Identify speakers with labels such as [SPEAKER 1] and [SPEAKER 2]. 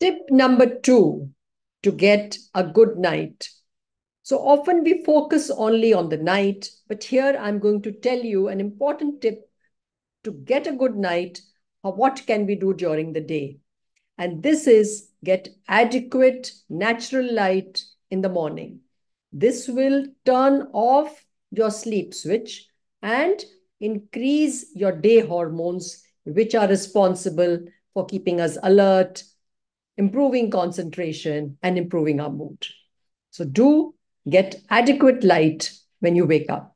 [SPEAKER 1] Tip number two to get a good night. So often we focus only on the night, but here I'm going to tell you an important tip to get a good night or what can we do during the day. And this is get adequate natural light in the morning. This will turn off your sleep switch and increase your day hormones, which are responsible for keeping us alert, improving concentration, and improving our mood. So do get adequate light when you wake up.